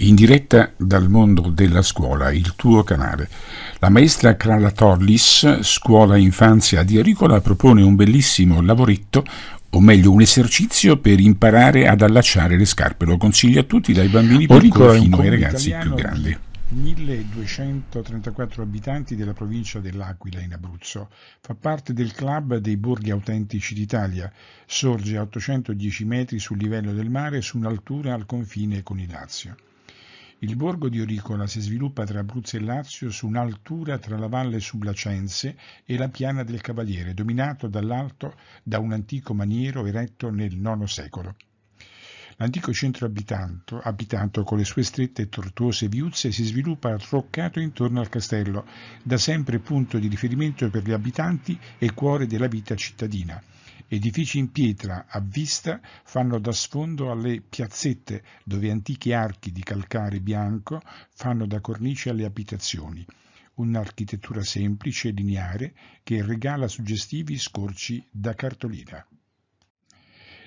in diretta dal mondo della scuola, il tuo canale. La maestra Crala Torlis, scuola infanzia di Aricola, propone un bellissimo lavoretto, o meglio un esercizio per imparare ad allacciare le scarpe. Lo consiglio a tutti, dai bambini piccoli fino ai ragazzi più grandi. 1234 abitanti della provincia dell'Aquila in Abruzzo. Fa parte del club dei borghi autentici d'Italia. Sorge a 810 metri sul livello del mare su un'altura al confine con il Lazio. Il borgo di Oricola si sviluppa tra Abruzzo e Lazio su un'altura tra la valle Sublacense e la piana del Cavaliere, dominato dall'alto da un antico maniero eretto nel IX secolo. L'antico centro abitato, abitato, con le sue strette e tortuose viuzze si sviluppa arroccato intorno al castello, da sempre punto di riferimento per gli abitanti e cuore della vita cittadina. Edifici in pietra a vista fanno da sfondo alle piazzette dove antichi archi di calcare bianco fanno da cornice alle abitazioni. Un'architettura semplice e lineare che regala suggestivi scorci da cartolina.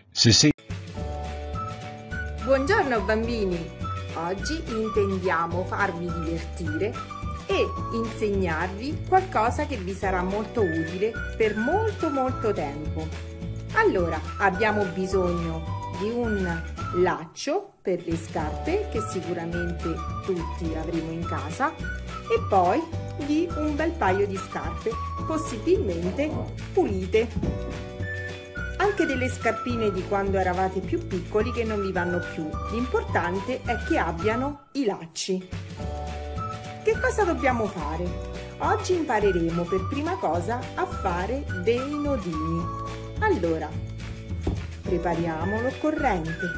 Se sei... Buongiorno bambini! Oggi intendiamo farvi divertire e insegnarvi qualcosa che vi sarà molto utile per molto molto tempo. Allora, abbiamo bisogno di un laccio per le scarpe che sicuramente tutti avremo in casa e poi di un bel paio di scarpe, possibilmente pulite. Anche delle scarpine di quando eravate più piccoli che non vi vanno più. L'importante è che abbiano i lacci. Che cosa dobbiamo fare? Oggi impareremo per prima cosa a fare dei nodini. Allora, prepariamo l'occorrente.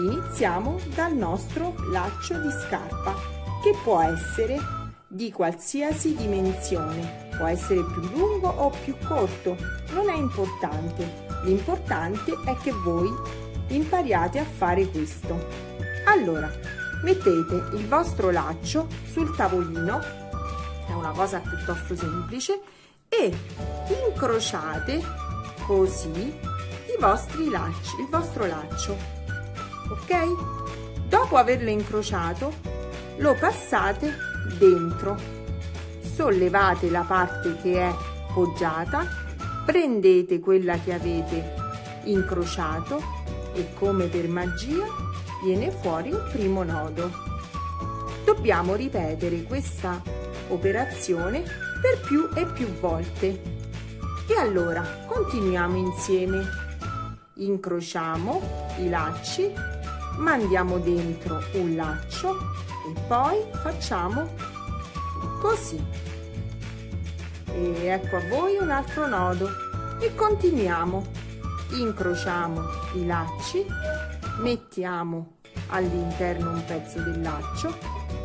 Iniziamo dal nostro laccio di scarpa che può essere di qualsiasi dimensione. Può essere più lungo o più corto, non è importante. L'importante è che voi impariate a fare questo. Allora, mettete il vostro laccio sul tavolino, è una cosa piuttosto semplice, e incrociate così i vostri lacci, il vostro laccio, ok? Dopo averlo incrociato, lo passate dentro, sollevate la parte che è poggiata, prendete quella che avete incrociato e come per magia viene fuori un primo nodo. Dobbiamo ripetere questa operazione per più e più volte e allora continuiamo insieme. Incrociamo i lacci, mandiamo dentro un laccio e poi facciamo così. E ecco a voi un altro nodo e continuiamo. Incrociamo i lacci, mettiamo all'interno un pezzo del laccio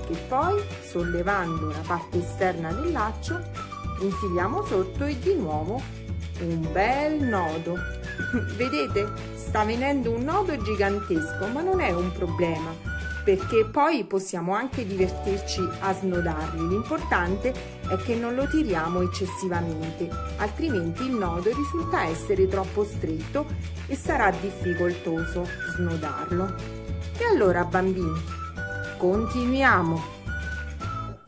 che poi sollevando la parte esterna del laccio infiliamo sotto e di nuovo un bel nodo. Vedete? Sta venendo un nodo gigantesco ma non è un problema perché poi possiamo anche divertirci a snodarli. L'importante è che non lo tiriamo eccessivamente altrimenti il nodo risulta essere troppo stretto e sarà difficoltoso snodarlo. E allora bambini continuiamo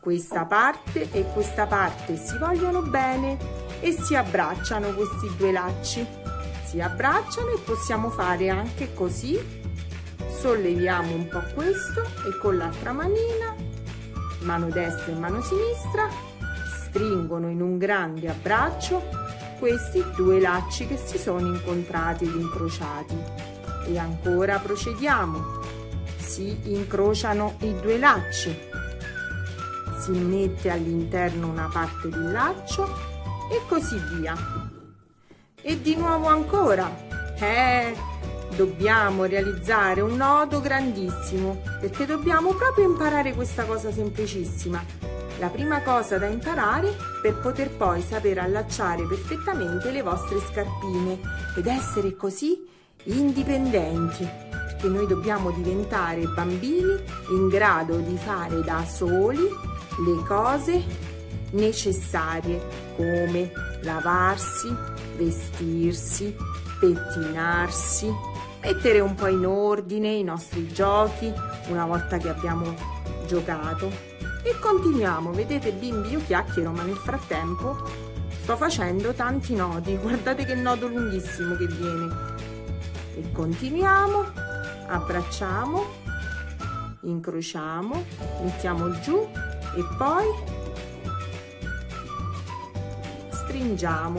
questa parte e questa parte si vogliono bene e si abbracciano questi due lacci. Si abbracciano e possiamo fare anche così. Solleviamo un po' questo e con l'altra manina mano destra e mano sinistra stringono in un grande abbraccio questi due lacci che si sono incontrati ed incrociati. E ancora procediamo. Si incrociano i due lacci si mette all'interno una parte del laccio e così via. E di nuovo ancora. Eh, dobbiamo realizzare un nodo grandissimo perché dobbiamo proprio imparare questa cosa semplicissima. La prima cosa da imparare per poter poi saper allacciare perfettamente le vostre scarpine ed essere così indipendenti perché noi dobbiamo diventare bambini in grado di fare da soli le cose necessarie come lavarsi, vestirsi, pettinarsi, mettere un po' in ordine i nostri giochi una volta che abbiamo giocato e continuiamo. Vedete bimbi, io chiacchiero, ma nel frattempo sto facendo tanti nodi. Guardate che nodo lunghissimo che viene. E continuiamo, abbracciamo, incrociamo, mettiamo giù e poi stringiamo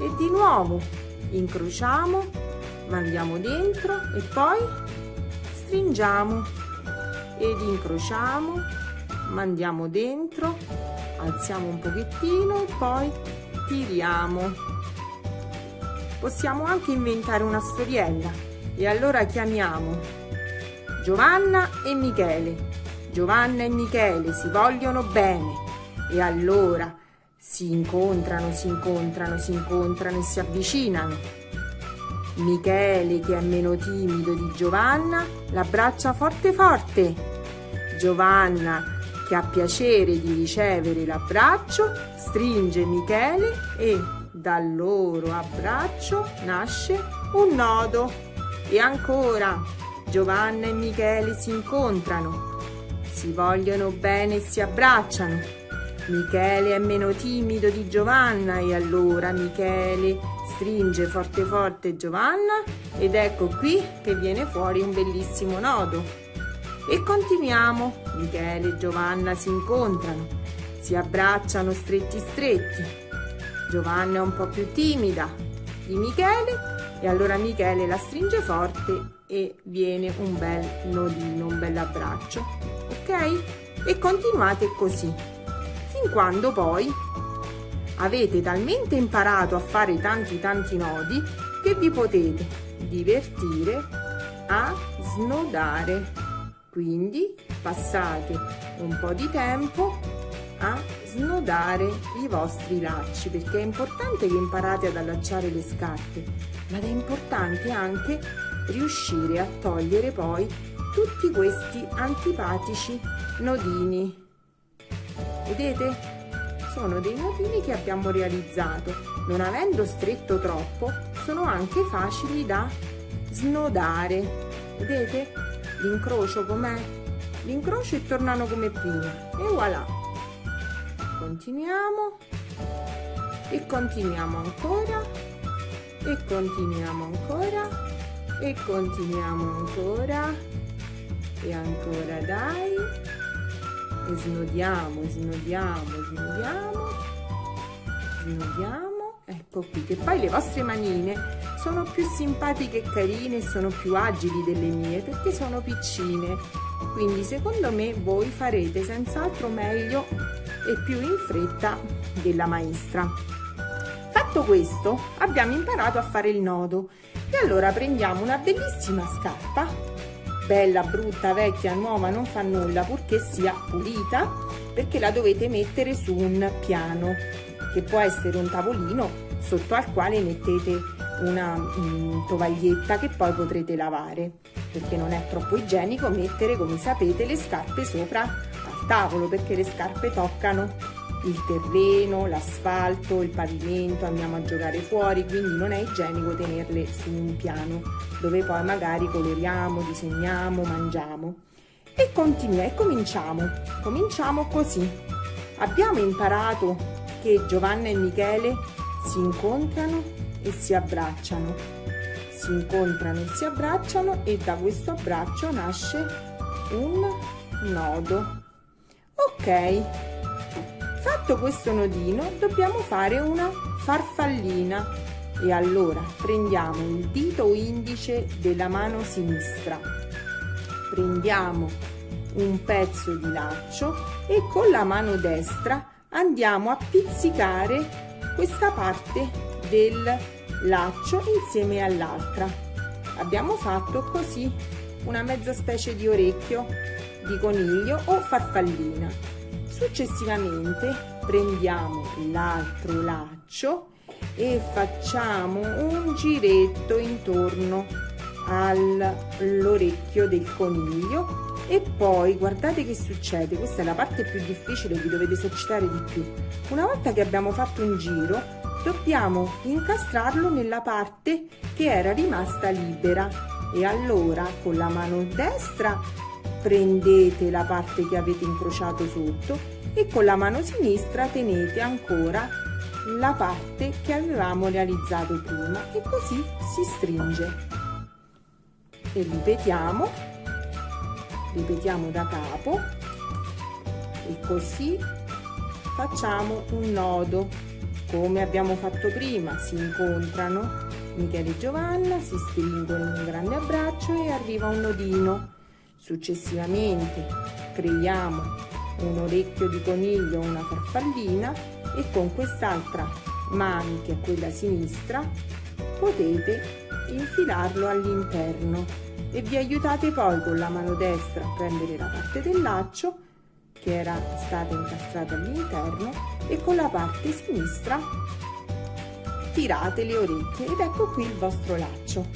e di nuovo incrociamo, mandiamo dentro e poi stringiamo ed incrociamo, mandiamo dentro, alziamo un pochettino e poi tiriamo. Possiamo anche inventare una storiella e allora chiamiamo Giovanna e Michele. Giovanna e Michele si vogliono bene e allora si incontrano, si incontrano, si incontrano e si avvicinano. Michele, che è meno timido di Giovanna, l'abbraccia forte forte. Giovanna, che ha piacere di ricevere l'abbraccio, stringe Michele e dal loro abbraccio nasce un nodo. E ancora, Giovanna e Michele si incontrano, si vogliono bene e si abbracciano. Michele è meno timido di Giovanna e allora Michele stringe forte forte Giovanna ed ecco qui che viene fuori un bellissimo nodo. E continuiamo. Michele e Giovanna si incontrano, si abbracciano stretti stretti. Giovanna è un po' più timida di Michele e allora Michele la stringe forte e viene un bel nodino, un bel abbraccio. Ok? E continuate così fin quando poi avete talmente imparato a fare tanti tanti nodi che vi potete divertire a snodare. Quindi passate un po' di tempo a snodare i vostri lacci perché è importante che imparate ad allacciare le scarpe, ma è importante anche riuscire a togliere poi tutti questi antipatici nodini Vedete? Sono dei nodini che abbiamo realizzato. Non avendo stretto troppo, sono anche facili da snodare. Vedete? L'incrocio com'è? L'incrocio e tornano come prima. E voilà! Continuiamo. E continuiamo ancora. E continuiamo ancora. E continuiamo ancora. E ancora dai. E snodiamo, snodiamo, snodiamo, snodiamo, ecco qui, che poi le vostre manine sono più simpatiche e carine, sono più agili delle mie perché sono piccine, quindi secondo me voi farete senz'altro meglio e più in fretta della maestra. Fatto questo, abbiamo imparato a fare il nodo. E allora prendiamo una bellissima scarpa bella, brutta, vecchia, nuova, non fa nulla purché sia pulita perché la dovete mettere su un piano che può essere un tavolino sotto al quale mettete una um, tovaglietta che poi potrete lavare perché non è troppo igienico mettere come sapete le scarpe sopra al tavolo perché le scarpe toccano il terreno, l'asfalto, il pavimento, andiamo a giocare fuori, quindi non è igienico tenerle su un piano dove poi magari coloriamo, disegniamo, mangiamo. E continuiamo, e cominciamo, cominciamo così. Abbiamo imparato che Giovanna e Michele si incontrano e si abbracciano. Si incontrano e si abbracciano e da questo abbraccio nasce un nodo. Ok, Fatto questo nodino dobbiamo fare una farfallina e allora prendiamo il dito indice della mano sinistra, prendiamo un pezzo di laccio e con la mano destra andiamo a pizzicare questa parte del laccio insieme all'altra. Abbiamo fatto così una mezza specie di orecchio di coniglio o farfallina. Successivamente prendiamo l'altro laccio e facciamo un giretto intorno all'orecchio del coniglio e poi guardate che succede, questa è la parte più difficile, vi dovete esercitare di più. Una volta che abbiamo fatto un giro, dobbiamo incastrarlo nella parte che era rimasta libera e allora con la mano destra prendete la parte che avete incrociato sotto e con la mano sinistra tenete ancora la parte che avevamo realizzato prima e così si stringe. E ripetiamo ripetiamo da capo e così facciamo un nodo. Come abbiamo fatto prima si incontrano Michele e Giovanna si stringono in un grande abbraccio e arriva un nodino successivamente creiamo un orecchio di coniglio una farfallina e con quest'altra manica quella sinistra potete infilarlo all'interno e vi aiutate poi con la mano destra a prendere la parte del laccio che era stata incastrata all'interno e con la parte sinistra tirate le orecchie ed ecco qui il vostro laccio.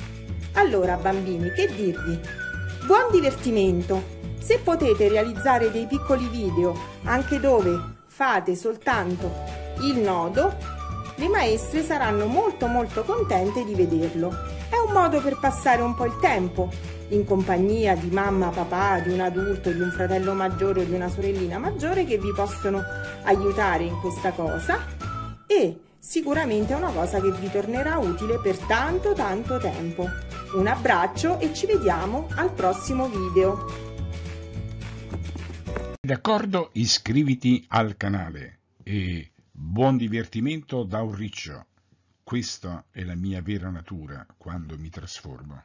Allora bambini, che dirvi? Buon divertimento! Se potete realizzare dei piccoli video anche dove fate soltanto il nodo, le maestre saranno molto molto contente di vederlo. È un modo per passare un po' il tempo in compagnia di mamma, papà, di un adulto, di un fratello maggiore o di una sorellina maggiore che vi possono aiutare in questa cosa e sicuramente è una cosa che vi tornerà utile per tanto tanto tempo. Un abbraccio e ci vediamo al prossimo video. D'accordo? Iscriviti al canale e buon divertimento da un riccio. Questa è la mia vera natura quando mi trasformo.